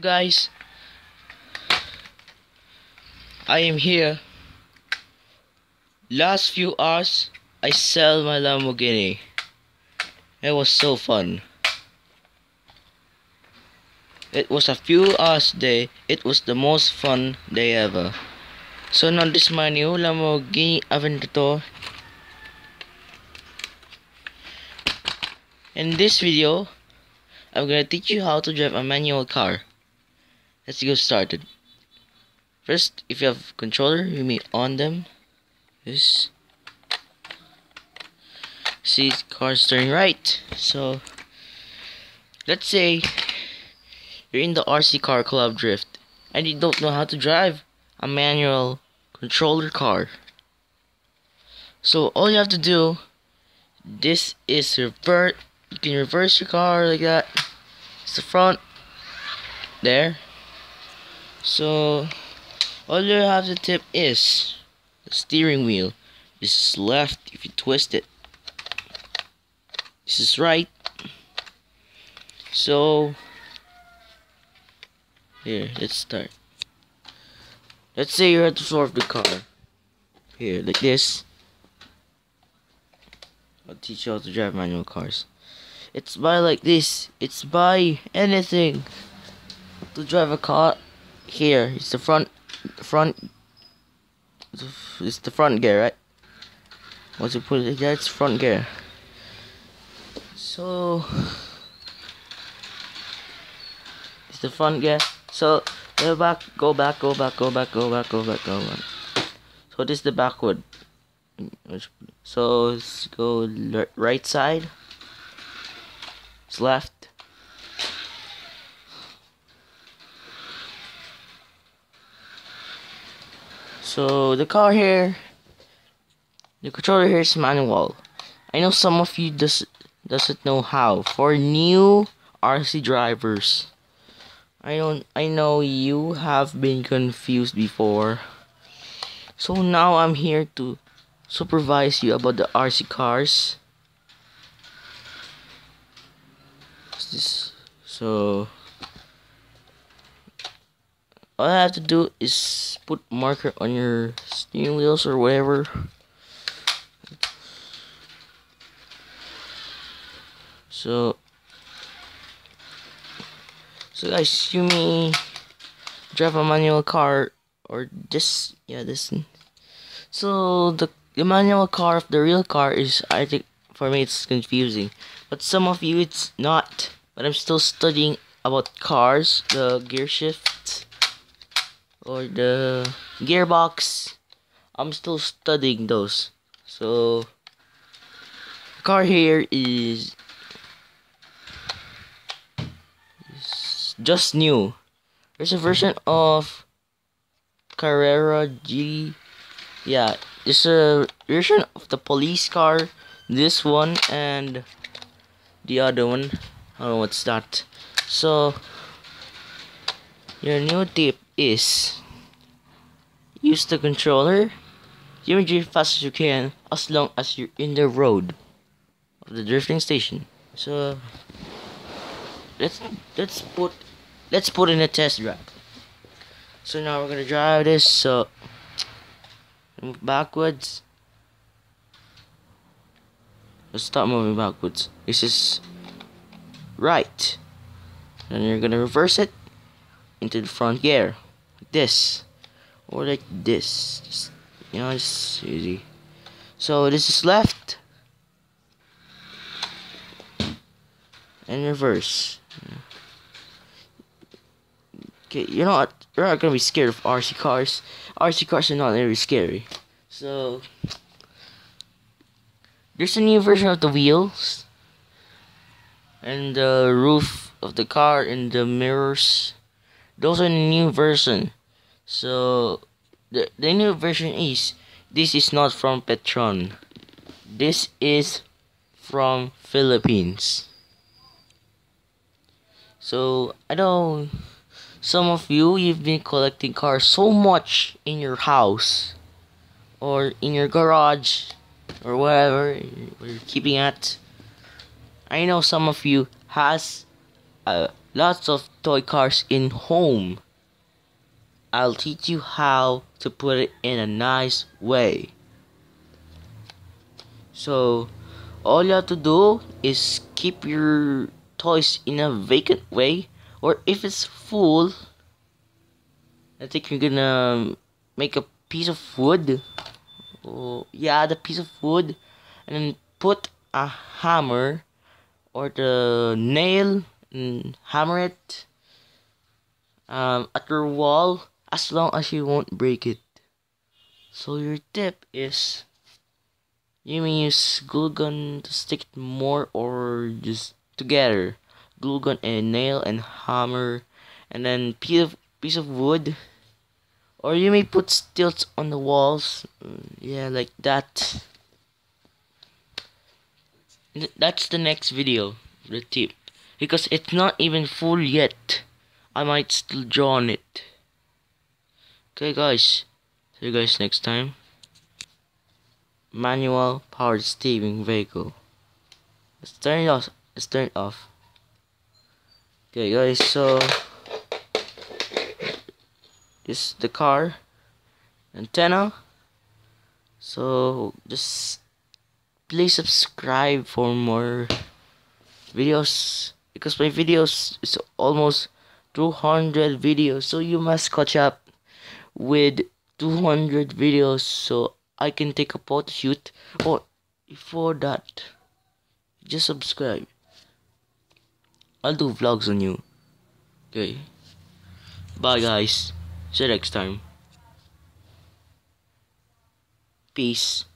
Guys? I am here. Last few hours I sell my Lamborghini. It was so fun. It was a few hours day. It was the most fun day ever. So now this is my new Lamborghini Aventador. In this video, I'm gonna teach you how to drive a manual car. Let's get started. First, if you have controller, you may on them. This. See, car's turning right. So, let's say you're in the RC Car Club Drift and you don't know how to drive a manual controller car. So all you have to do, this is revert. You can reverse your car like that. It's the front. There. So all you have to tip is the steering wheel. This is left if you twist it. This is right. So here, let's start. Let's say you're at the floor of the car. Here, like this. I'll teach you how to drive manual cars. It's by like this. It's by anything. To drive a car. Here, it's the front, front. It's the front gear, right? Once you put it there, it's front gear. So, it's the front gear. So, go back, go back, go back, go back, go back, go back, go back. So this is the backward. So let's go right side. It's left. So the car here, the controller here is manual. I know some of you does doesn't know how. For new RC drivers, I don't I know you have been confused before. So now I'm here to supervise you about the RC cars. So all I have to do is put marker on your steering wheels or whatever. So so guys, you may drive a manual car or this, yeah, this. So the, the manual car of the real car is, I think, for me it's confusing. But some of you it's not. But I'm still studying about cars, the gear shift, or the gearbox. I'm still studying those. So, the car here is just new. There's a version of Carrera G. Yeah, there's a version of the police car. This one and the other one. I don't know what's that. So your new tip is use the controller. You can drift fast as you can as long as you're in the road of the drifting station. So let's let's put let's put in a test drive. So now we're gonna drive this so backwards. Let's stop moving backwards. This is right. And you're gonna reverse it into the front gear. Like this. Or like this. Just, you know, it's easy. So this is left. And reverse. Okay, you're not you're not gonna be scared of RC cars. RC cars are not very scary. So there's a new version of the wheels and the roof of the car and the mirrors. Those are new version. So the the new version is this is not from Petron. This is from Philippines. So I don't some of you, you've been collecting cars so much in your house or in your garage or wherever you're keeping at. I know some of you has a lots of toy cars in home. I'll teach you how to put it in a nice way. So, all you have to do is keep your toys in a vacant way, or if it's full, I think you're gonna make a piece of wood. Oh, yeah, the piece of wood, and then put a hammer or the nail and hammer it um, at your wall as long as you won't break it. So your tip is you may use glue gun to stick it more or just together. Glue gun and nail and hammer and then piece of piece of wood. Or you may put stilts on the walls. Yeah, like that. That's the next video, the tip. Because it's not even full yet. I might still draw on it. Okay guys, see you guys next time. Manual powered steering vehicle. Let's turn it off. Let's turn it off. Okay guys, so this is the car antenna. So just please subscribe for more videos because my videos is almost 200 videos. So you must catch up with 200 videos so I can take a photo shoot. Or before that just subscribe. I'll do vlogs on you. Okay. Bye guys. See you next time. Peace